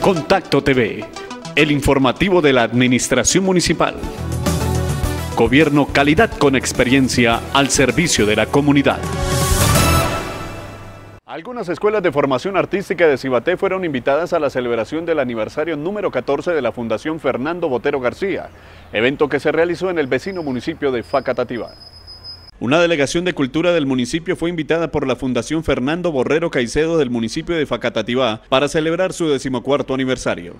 Contacto TV, el informativo de la Administración Municipal. Gobierno calidad con experiencia al servicio de la comunidad. Algunas escuelas de formación artística de Cibaté fueron invitadas a la celebración del aniversario número 14 de la Fundación Fernando Botero García, evento que se realizó en el vecino municipio de Facatativá. Una delegación de cultura del municipio fue invitada por la Fundación Fernando Borrero Caicedo del municipio de Facatativá para celebrar su decimocuarto aniversario.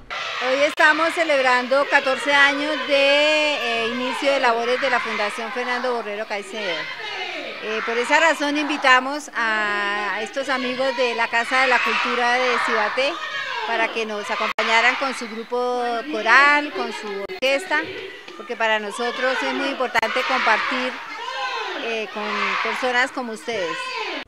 Hoy estamos celebrando 14 años de eh, inicio de labores de la Fundación Fernando Borrero Caicedo. Eh, por esa razón invitamos a estos amigos de la Casa de la Cultura de Cibaté para que nos acompañaran con su grupo coral, con su orquesta, porque para nosotros es muy importante compartir eh, con personas como ustedes.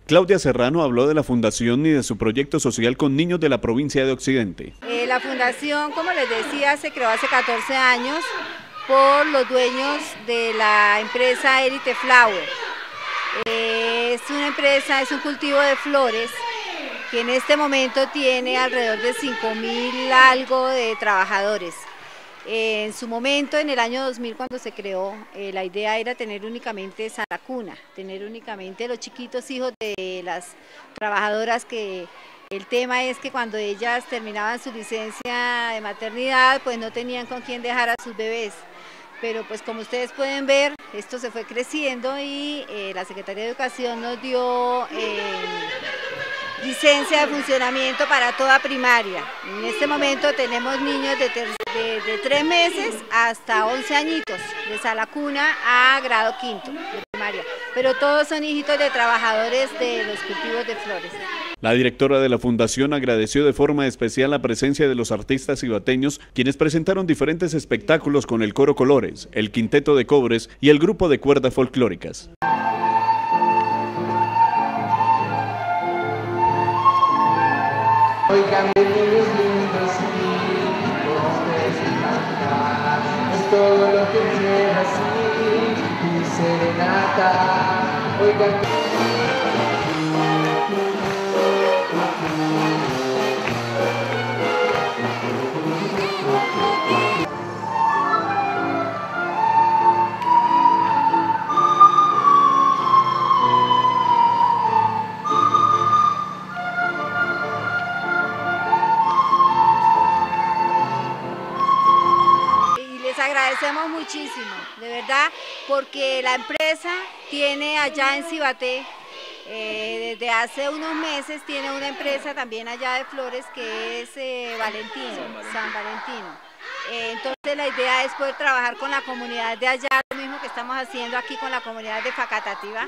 Claudia Serrano habló de la fundación y de su proyecto social con niños de la provincia de Occidente. Eh, la fundación, como les decía, se creó hace 14 años por los dueños de la empresa Elite Flower. Eh, es una empresa, es un cultivo de flores que en este momento tiene alrededor de 5 mil algo de trabajadores. En su momento, en el año 2000, cuando se creó, eh, la idea era tener únicamente esa cuna, tener únicamente los chiquitos hijos de las trabajadoras que el tema es que cuando ellas terminaban su licencia de maternidad, pues no tenían con quién dejar a sus bebés. Pero pues como ustedes pueden ver, esto se fue creciendo y eh, la Secretaría de Educación nos dio... Licencia de funcionamiento para toda primaria. En este momento tenemos niños de, 3 meses hasta 11 añitos, de sala cuna a grado quinto de primaria, pero todos son hijitos de trabajadores de los cultivos de flores. La directora de la fundación agradeció de forma especial la presencia de los artistas ibateños, quienes presentaron diferentes espectáculos con el coro Colores, el quinteto de cobres y el grupo de cuerdas folclóricas. Oigan de niños lindos y es todo lo que quiero así, mi serenata. Agradecemos muchísimo, de verdad, porque la empresa tiene allá en Cibaté, eh, desde hace unos meses tiene una empresa también allá de flores que es eh, Valentino, San Valentino. Eh, entonces la idea es poder trabajar con la comunidad de allá, lo mismo que estamos haciendo aquí con la comunidad de Facatativa.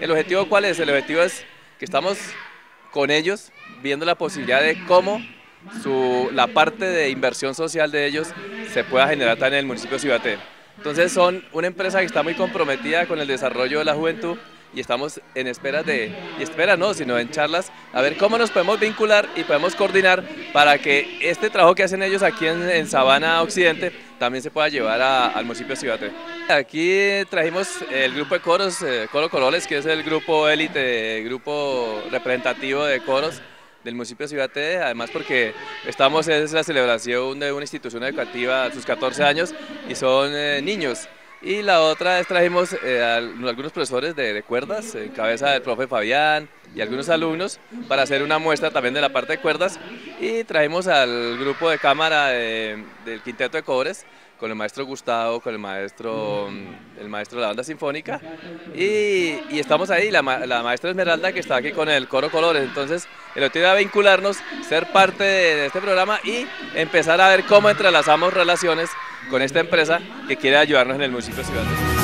¿El objetivo cuál es? El objetivo es que estamos con ellos viendo la posibilidad de cómo su, la parte de inversión social de ellos se pueda generar también en el municipio de Cibaté. Entonces son una empresa que está muy comprometida con el desarrollo de la juventud y estamos en espera de, y espera no, sino en charlas, a ver cómo nos podemos vincular y podemos coordinar para que este trabajo que hacen ellos aquí en, Sabana Occidente también se pueda llevar al municipio de Cibaté. Aquí trajimos el grupo de coros, eh, Coro Coroles, que es el grupo élite, grupo representativo de coros, del municipio de Ciudad además porque estamos, es la celebración de una institución educativa a sus 14 años y son eh, niños. Y la otra es trajimos eh, algunos profesores de, cuerdas, cabeza del profe Fabián y algunos alumnos, para hacer una muestra también de la parte de cuerdas. Y trajimos al grupo de cámara del Quinteto de Cobres, con el maestro Gustavo, con el maestro, el maestro de la banda sinfónica y, estamos ahí, la, la, maestra Esmeralda que está aquí con el coro Colores, entonces el objetivo era vincularnos, ser parte de, este programa y empezar a ver cómo entrelazamos relaciones con esta empresa que quiere ayudarnos en el municipio de Ciudad